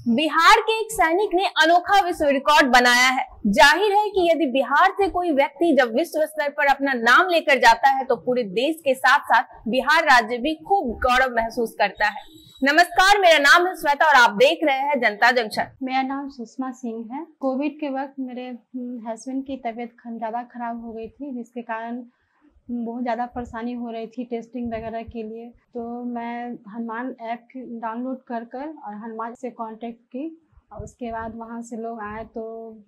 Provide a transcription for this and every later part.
बिहार के एक सैनिक ने अनोखा विश्व रिकॉर्ड बनाया है। ज़ाहिर है कि यदि बिहार से कोई व्यक्ति जब विश्व स्तर पर अपना नाम लेकर जाता है तो पूरे देश के साथ साथ बिहार राज्य भी खूब गौरव महसूस करता है। नमस्कार, मेरा नाम है श्वेता और आप देख रहे हैं जनता जंक्शन। मेरा नाम सुषमा सिंह है। कोविड के वक्त मेरे हस्बैंड की तबीयत ज़्यादा खराब हो गई थी, जिसके कारण बहुत ज़्यादा परेशानी हो रही थी टेस्टिंग वगैरह के लिए। तो मैं हनुमान ऐप डाउनलोड कर कर और हनुमान से कांटेक्ट की और उसके बाद वहाँ से लोग आए तो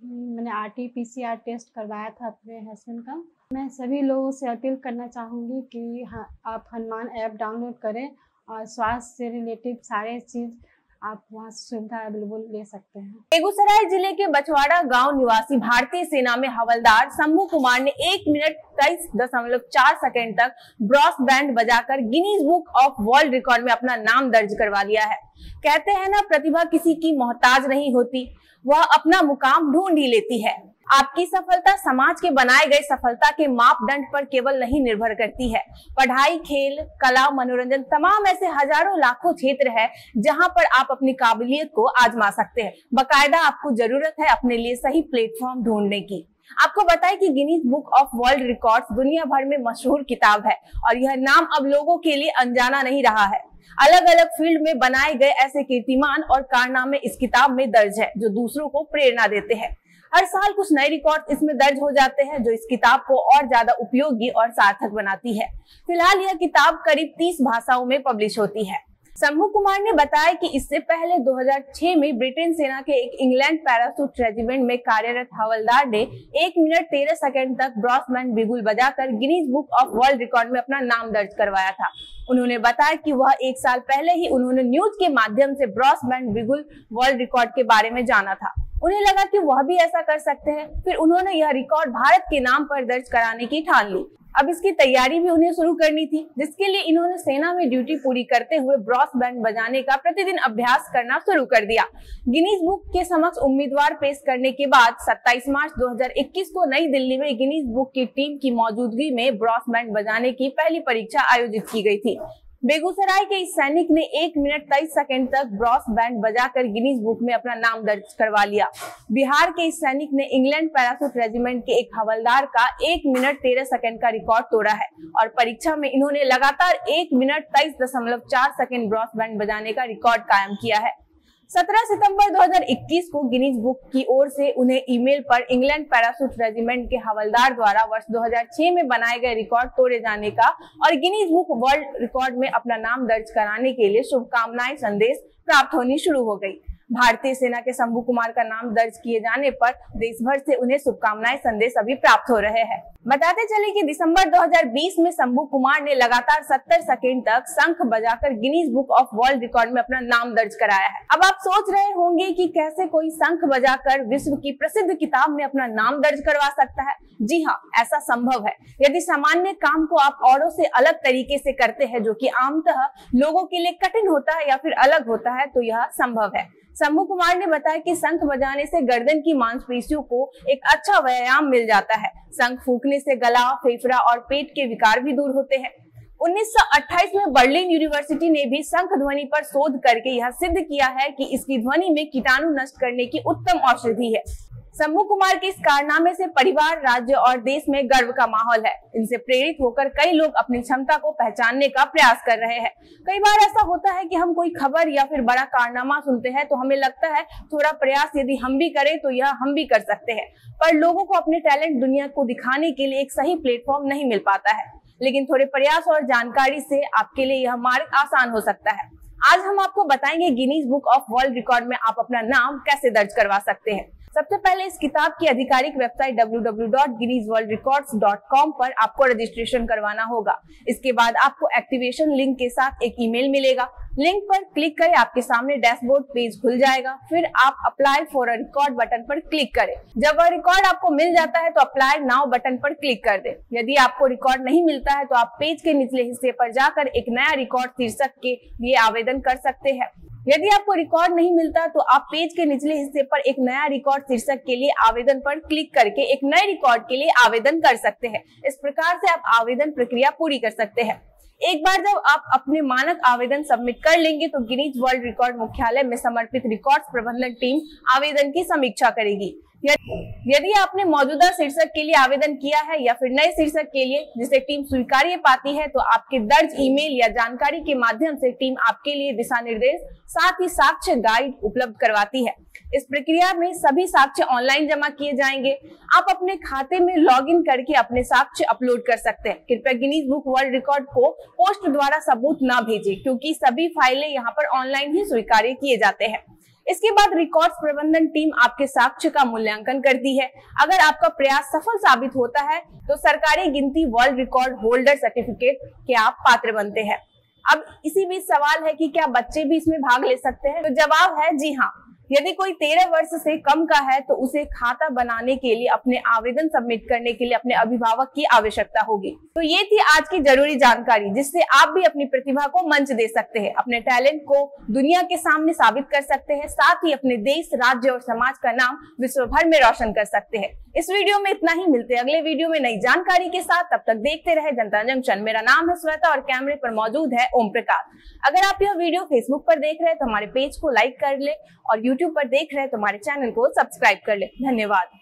मैंने R T, P C R test करवाया था अपने हस्बैंड का। मैं सभी लोगों से अपील करना चाहूँगी कि हाँ आप हनुमान ऐप डाउनलोड करें और स्वास्थ्य से रिलेटेड सारे चीज़ आप वहाँ सुविधा अवेलेबल ले सकते हैं। बेगूसराय ज़िले के बछवाड़ा गाँव निवासी भारतीय सेना में हवलदार शंभू कुमार ने एक मिनट तेईस दशमलव चार सेकेंड तक ब्रॉस बैंड बजाकर Guinness book of world record में अपना नाम दर्ज करवा लिया है। कहते हैं ना, प्रतिभा किसी की मोहताज नहीं होती। वह अपना मुकाम ढूंढ ही लेती है। आपकी सफलता समाज के बनाए गए सफलता के मापदंड पर केवल नहीं निर्भर करती है। पढ़ाई, खेल, कला, मनोरंजन तमाम ऐसे हज़ारों लाखों क्षेत्र है जहाँ पर आप अपनी काबिलियत को आजमा सकते हैं। बकायदा आपको ज़रूरत है अपने लिए सही प्लेटफॉर्म ढूँढने की। आपको बताएँ कि Guinness book of world records दुनिया भर में मशहूर किताब है और यह नाम अब लोगों के लिए अनजाना नहीं रहा है। अलग अलग फ़ील्ड में बनाए गए ऐसे कीर्तिमान और कारनामे इस किताब में दर्ज है, जो दूसरों को प्रेरणा देते हैं। हर साल कुछ नए रिकॉर्ड इसमें दर्ज हो जाते हैं, जो इस किताब को और ज़्यादा उपयोगी और सार्थक बनाती है। फ़िलहाल यह किताब करीब 30 भाषाओं में पब्लिश होती है। शंभू कुमार ने बताया कि इससे पहले 2006 में ब्रिटेन सेना के एक इंग्लैंड पैरासूट रेजिमेंट में कार्यरत हवलदार ने एक मिनट तेरह सेकंड तक ब्रॉसमैन बिगुल बजाकर Guinness book of world record में अपना नाम दर्ज करवाया था। उन्होंने बताया कि वह एक साल पहले ही उन्होंने न्यूज़ के माध्यम से ब्रॉसमैन बिगुल वर्ल्ड रिकॉर्ड के बारे में जाना था। उन्हें लगा कि वह भी ऐसा कर सकते हैं। फिर उन्होंने यह रिकॉर्ड भारत के नाम पर दर्ज कराने की ठान ली। अब इसकी तैयारी भी उन्हें शुरू करनी थी, जिसके लिए इन्होंने सेना में ड्यूटी पूरी करते हुए ब्रॉस बैंड बजाने का प्रतिदिन अभ्यास करना शुरू कर दिया। गिनीज बुक के समक्ष उम्मीदवार पेश करने के बाद 27 मार्च 2021 को नई दिल्ली में गिनीज बुक की टीम की मौजूदगी में ब्रॉस बैंड बजाने की पहली परीक्षा आयोजित की गई थी। बेगूसराय के इस सैनिक ने एक मिनट तेईस सेकंड तक ब्रॉस बैंड बजाकर गिनीज बुक में अपना नाम दर्ज करवा लिया। बिहार के इस सैनिक ने इंग्लैंड पैरासूट रेजिमेंट के एक हवलदार का एक मिनट तेरह सेकंड का रिकॉर्ड तोड़ा है और परीक्षा में इन्होंने लगातार एक मिनट तेईस दशमलव चार सेकेंड ब्रॉस बैंड बजाने का रिकॉर्ड कायम किया है। 17 सितंबर 2021 को गिनीज बुक की ओर से उन्हें ईमेल पर इंग्लैंड पैरासूट रेजिमेंट के हवलदार द्वारा वर्ष 2006 में बनाए गए रिकॉर्ड तोड़े जाने का और गिनीज बुक वर्ल्ड रिकॉर्ड में अपना नाम दर्ज कराने के लिए शुभकामनाएँ संदेश प्राप्त होनी शुरू हो गई। भारतीय सेना के शंभू कुमार का नाम दर्ज किए जाने पर देश भर से उन्हें शुभकामनाएँ, संदेश अभी प्राप्त हो रहे हैं। बताते चले कि दिसंबर 2020 में शंभू कुमार ने लगातार 70 सेकेंड तक शंख बजाकर Guinness book of world record में अपना नाम दर्ज कराया है। अब आप सोच रहे होंगे कि कैसे कोई शंख बजाकर विश्व की प्रसिद्ध किताब में अपना नाम दर्ज करवा सकता है? जी हाँ ऐसा संभव है। यदि सामान्य काम को आप औरों से अलग तरीके से करते हैं, जो की आमतः लोगों के लिए कठिन होता है या फिर अलग होता है तो यह संभव है। शंभू कुमार ने बताया कि शंख बजाने से गर्दन की मांसपेशियों को एक अच्छा व्यायाम मिल जाता है। शंख फूकने से गला, फेफड़ा और पेट के विकार भी दूर होते हैं। 1928 में बर्लिन यूनिवर्सिटी ने भी शंख ध्वनि पर शोध करके यह सिद्ध किया है कि इसकी ध्वनि में कीटाणु नष्ट करने की उत्तम औषधि है। शंभू कुमार के इस कारनामे से परिवार, राज्य और देश में गर्व का माहौल है। इनसे प्रेरित होकर कई लोग अपनी क्षमता को पहचानने का प्रयास कर रहे हैं। कई बार ऐसा होता है कि हम कोई खबर या फिर बड़ा कारनामा सुनते हैं तो हमें लगता है थोड़ा प्रयास यदि हम भी करें तो यह हम भी कर सकते हैं। पर लोगों को अपने टैलेंट दुनिया को दिखाने के लिए एक सही प्लेटफॉर्म नहीं मिल पाता है। लेकिन थोड़े प्रयास और जानकारी से आपके लिए यह मार्ग आसान हो सकता है। आज हम आपको बताएँगे Guinness book of world record में आप अपना नाम कैसे दर्ज करवा सकते हैं। सबसे पहले इस किताब की आधिकारिक वेबसाइट www.guinnessworldrecords.com पर आपको रजिस्ट्रेशन करवाना होगा। इसके बाद आपको एक्टिवेशन लिंक के साथ एक ईमेल मिलेगा। लिंक पर क्लिक करें, आपके सामने डैशबोर्ड पेज खुल जाएगा। फिर आप apply for a record button पर क्लिक करें। जब वह रिकॉर्ड आपको मिल जाता है तो अप्लाई नाउ बटन पर क्लिक कर दें। यदि आपको रिकॉर्ड नहीं मिलता है तो आप पेज के निचले हिस्से पर जाकर एक नया रिकॉर्ड शीर्षक के लिए आवेदन कर सकते हैं। यदि आपको रिकॉर्ड नहीं मिलता तो आप पेज के निचले हिस्से पर एक नया रिकॉर्ड शीर्षक के लिए आवेदन पर क्लिक करके एक नए रिकॉर्ड के लिए आवेदन कर सकते हैं। इस प्रकार से आप आवेदन प्रक्रिया पूरी कर सकते हैं। एक बार जब आप अपने मानक आवेदन सबमिट कर लेंगे तो गिनीज वर्ल्ड रिकॉर्ड मुख्यालय में समर्पित रिकॉर्ड प्रबंधन टीम आवेदन की समीक्षा करेगी। यदि आपने मौजूदा शीर्षक के लिए आवेदन किया है या फिर नए शीर्षक के लिए जिसे टीम स्वीकार्य पाती है तो आपके दर्ज ईमेल या जानकारी के माध्यम से टीम आपके लिए दिशा निर्देश साथ ही साक्ष्य गाइड उपलब्ध करवाती है। इस प्रक्रिया में सभी साक्ष्य ऑनलाइन जमा किए जाएँगे। आप अपने खाते में लॉगिन करके अपने साक्ष्य अपलोड कर सकते हैं। कृपया गिनीज बुक वर्ल्ड रिकॉर्ड को पोस्ट द्वारा सबूत न भेजें, क्योंकि सभी फाइलें यहाँ पर ऑनलाइन ही स्वीकार्य किए जाते हैं। इसके बाद रिकॉर्ड प्रबंधन टीम आपके साक्ष्य का मूल्यांकन करती है। अगर आपका प्रयास सफल साबित होता है तो सरकारी गिनती वर्ल्ड रिकॉर्ड होल्डर सर्टिफिकेट के आप पात्र बनते हैं। अब इसी बीच सवाल है कि क्या बच्चे भी इसमें भाग ले सकते हैं? तो जवाब है जी हाँ। यदि कोई तेरह वर्ष से कम का है तो उसे खाता बनाने के लिए, अपने आवेदन सबमिट करने के लिए, अपने अभिभावक की आवश्यकता होगी। तो ये थी आज की ज़रूरी जानकारी, जिससे आप भी अपनी प्रतिभा को मंच दे सकते हैं, अपने टैलेंट को दुनिया के सामने साबित कर सकते हैं, साथ ही अपने देश, राज्य और समाज का नाम विश्व भर में रोशन कर सकते हैं। इस वीडियो में इतना ही, मिलते अगले वीडियो में नई जानकारी के साथ। तब तक देखते रहे जनता जंक्शन। मेरा नाम है श्वेता और कैमरे पर मौजूद है ओम प्रकाश। अगर आप यह वीडियो फेसबुक पर देख रहे हैं तो हमारे पेज को लाइक कर ले और यूट्यूब पर देख रहे हैं तो हमारे चैनल को सब्सक्राइब कर ले। धन्यवाद।